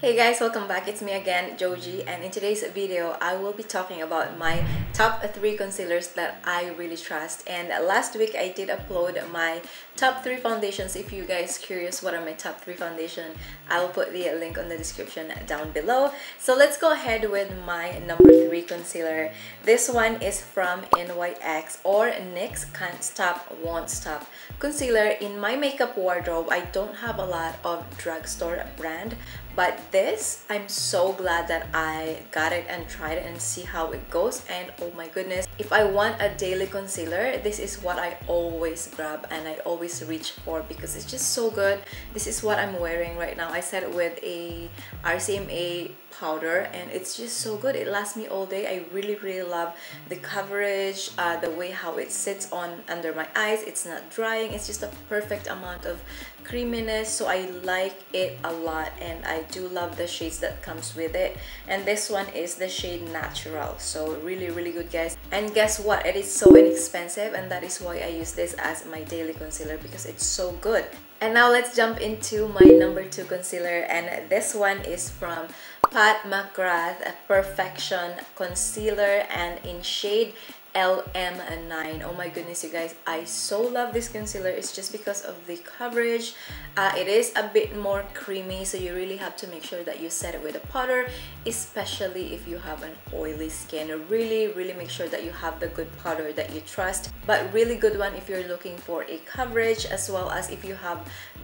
Hey guys, welcome back. It's me again, Joji, and in today's video, I will be talking about my top 3 concealers that I really trust. And last week, I did upload my top 3 foundations. If you guys curious what are my top 3 foundation, I will put the link on the description down below. So let's go ahead with my number 3 concealer. This one is from NYX or NYX Can't Stop, Won't Stop concealer. In my makeup wardrobe, I don't have a lot of drugstore brand, but this i'm so glad that i got it and tried it and see how it goes. And oh my goodness if i want a daily concealer this is what i always grab and i always reach for because it's just so good. This is what i'm wearing right now. I set it with a rcma powder and it's just so good. It lasts me all day. I really really love the coverage uh, the way how it sits on under my eyes. It's not drying. It's just a perfect amount of creaminess. So I like it a lot and I do love the shades that comes with it. And this one is the shade natural. So really really good guys. And guess what? It is so inexpensive and that is why I use this as my daily concealer because it's so good. And now let's jump into my number two concealer and this one is from Pat McGrath Perfection Concealer and in shade LM9 oh my goodness you guys. I so love this concealer. It's just because of the coverage. Uh, it is a bit more creamy so you really have to make sure that you set it with a powder especially if you have an oily skin. Really really make sure that you have the good powder that you trust but really good one if you're looking for a coverage as well as if you have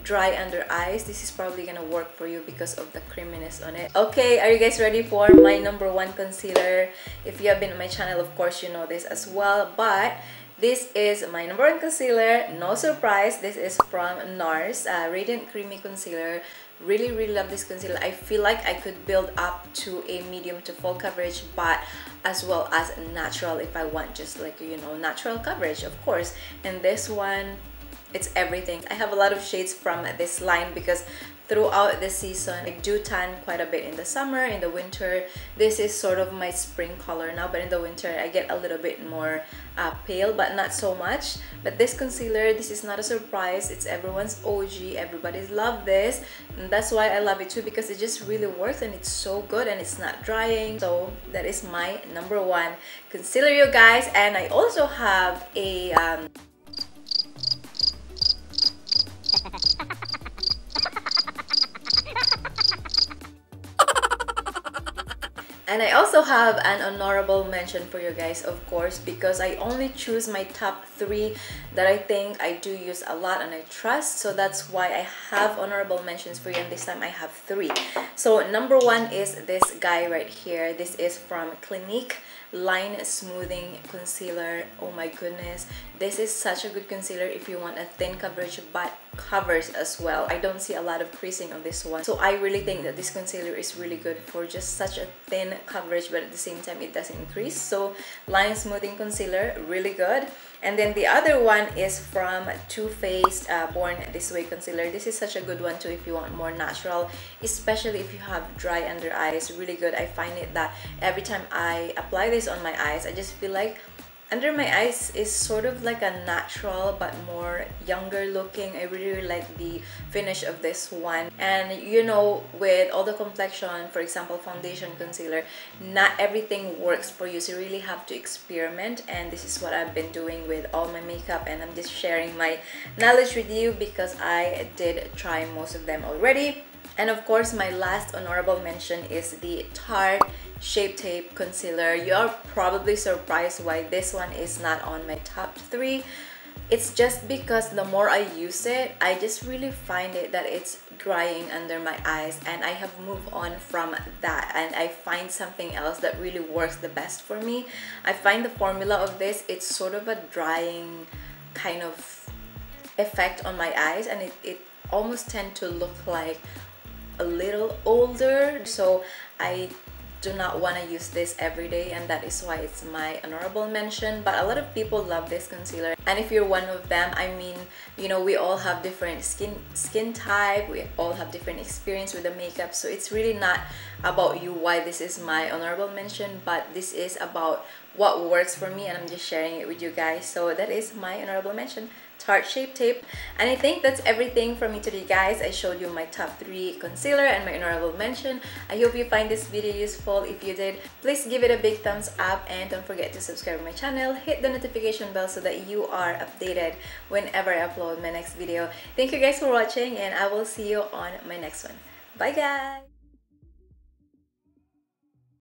dry under eyes. This is probably gonna work for you because of the creaminess on it. Okay are you guys ready for my number one concealer? If you have been on my channel of course you know this as well but this is my number one concealer. No surprise this is from nars uh, radiant creamy concealer. Really really love this concealer. I feel like i could build up to a medium to full coverage but as well as natural if i want just like you know natural coverage of course. And this one it's everything. I have a lot of shades from this line because throughout the season i do tan quite a bit in the summer in the winter. This is sort of my spring color now but in the winter i get a little bit more uh, pale but not so much. But this concealer this is not a surprise. It's everyone's og everybody's love this. And that's why i love it too because it just really works and it's so good and it's not drying. So that is my number one concealer you guys. And i also have a um, And I also have an honorable mention for you guys, of course, because I only choose my top three that I think I do use a lot and I trust. So that's why I have honorable mentions for you. And this time I have three. So number one is this guy right here. This is from Clinique line smoothing concealer oh my goodness this is such a good concealer if you want a thin coverage but covers as well i don't see a lot of creasing on this one so i really think that this concealer is really good for just such a thin coverage but at the same time it doesn't increase so line smoothing concealer really good and then the other one is from Too Faced uh, Born This Way Concealer. This is such a good one too if you want more natural, especially if you have dry under eyes. Really good. I find it that every time I apply this on my eyes, I just feel like under my eyes is sort of like a natural but more younger looking. I really, really like the finish of this one. And you know with all the complexion for example foundation concealer not everything works for you. So you really have to experiment. And this is what i've been doing with all my makeup. And i'm just sharing my knowledge with you because i did try most of them already. And of course my last honorable mention is the tarte Shape Tape Concealer. You're probably surprised why this one is not on my top three. It's just because the more I use it, I just really find it that it's drying under my eyes and I have moved on from that and I find something else that really works the best for me. I find the formula of this, it's sort of a drying kind of effect on my eyes and it, it almost tend to look like a little older so I do not want to use this every day and that is why it's my honorable mention but a lot of people love this concealer. And if you're one of them I mean you know we all have different skin skin type we all have different experience with the makeup so it's really not about you why this is my honorable mention but this is about what works for me and I'm just sharing it with you guys. So that is my honorable mention tarte shape tape. And I think that's everything from me today guys. I showed you my top 3 concealer and my honorable mention. I hope you find this video useful. If you did please give it a big thumbs up and don't forget to subscribe to my channel. Hit the notification bell so that you are updated whenever I upload my next video. Thank you guys for watching and I will see you on my next one. Bye guys